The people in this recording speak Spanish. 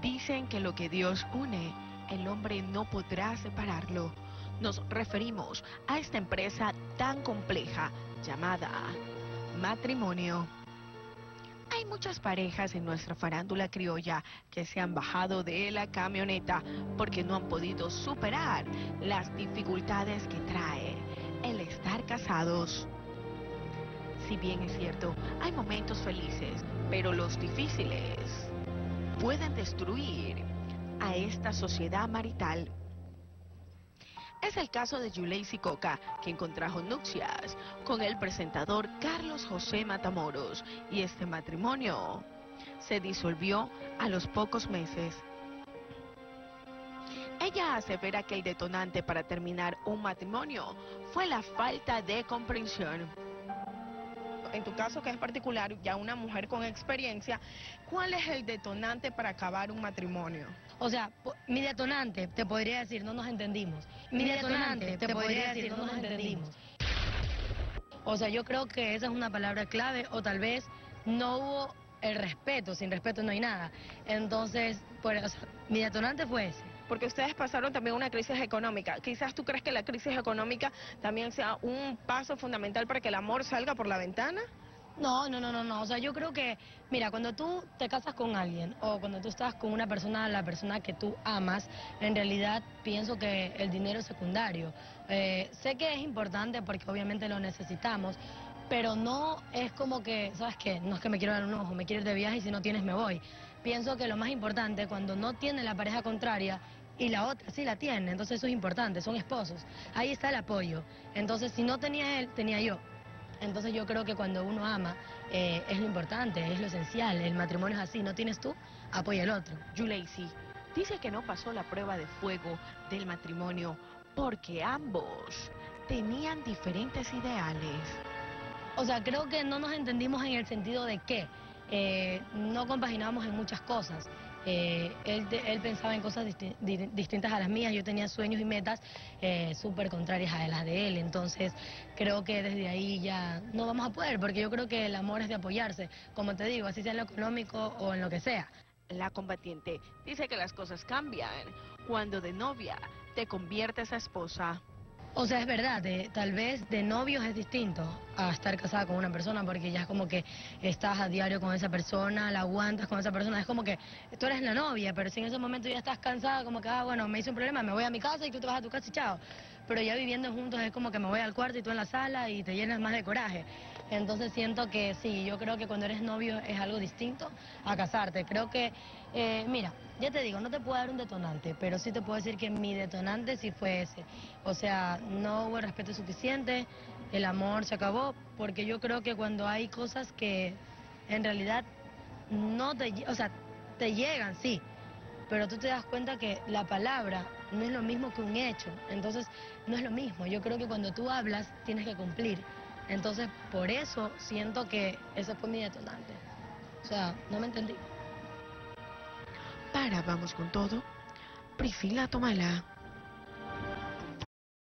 Dicen que lo que Dios une, el hombre no podrá separarlo. Nos referimos a esta empresa tan compleja llamada matrimonio. Hay muchas parejas en nuestra farándula criolla que se han bajado de la camioneta porque no han podido superar las dificultades que trae el estar casados. Si bien es cierto, hay momentos felices, pero los difíciles pueden destruir a esta sociedad marital. Es el caso de Yuleisi Coca, quien contrajo nupcias con el presentador Carlos José Matamoros y este matrimonio se disolvió a los pocos meses. Ella asevera que el detonante para terminar un matrimonio fue la falta de comprensión. En tu caso, que es particular, ya una mujer con experiencia, ¿cuál es el detonante para acabar un matrimonio? O sea, mi detonante, te podría decir, no nos entendimos. Mi detonante, te podría decir, no nos entendimos. O sea, yo creo que esa es una palabra clave, o tal vez no hubo el respeto, sin respeto no hay nada. Entonces, pues, mi detonante fue ese. Porque ustedes pasaron también una crisis económica. Quizás tú crees que la crisis económica también sea un paso fundamental para que el amor salga por la ventana. No, no, no, no, no. O sea, yo creo que, mira, cuando tú te casas con alguien o cuando tú estás con una persona, la persona que tú amas, en realidad pienso que el dinero es secundario. Eh, sé que es importante porque obviamente lo necesitamos, pero no es como que, ¿sabes qué? No es que me quiero dar un ojo, me quiero ir de viaje y si no tienes me voy. Pienso que lo más importante cuando no tiene la pareja contraria y la otra sí la tiene, entonces eso es importante, son esposos. Ahí está el apoyo. Entonces, si no tenía él, tenía yo. Entonces yo creo que cuando uno ama eh, es lo importante, es lo esencial. El matrimonio es así, no tienes tú, apoya el otro. Yuleisi dice que no pasó la prueba de fuego del matrimonio porque ambos tenían diferentes ideales. O sea, creo que no nos entendimos en el sentido de que eh, no compaginábamos en muchas cosas. Eh, él, pensaba en cosas distintas a las mías, yo tenía sueños y metas eh, súper contrarias a las de él, entonces creo que desde ahí ya no vamos a poder, porque yo creo que el amor es de apoyarse, como te digo, así sea en lo económico o en lo que sea. La combatiente dice que las cosas cambian cuando de novia te conviertes a esposa. O sea, es verdad, tal vez de novios es distinto a estar casada con una persona porque ya es como que estás a diario con esa persona, la aguantas con esa persona, es como que tú eres la novia, pero si en ese momento ya estás cansada, como que, ah, bueno, me hice un problema, me voy a mi casa y tú te vas a tu casa y chao. Pero ya viviendo juntos es como que me voy al cuarto y tú en la sala y te llenas más de coraje. Entonces siento que sí, yo creo que cuando eres novio es algo distinto a casarte. Creo que, eh, mira, ya te digo, no te puedo dar un detonante, pero sí te puedo decir que mi detonante sí fue ese. O sea, no hubo respeto suficiente, el amor se acabó, porque yo creo que cuando hay cosas que en realidad no te, o sea, te llegan, sí, pero tú te das cuenta que la palabra no es lo mismo que un hecho, entonces no es lo mismo. Yo creo que cuando tú hablas tienes que cumplir. Entonces, por eso siento que ese fue mi detonante. O sea, no me entendí. Para, vamos con todo. Priscila, tómala.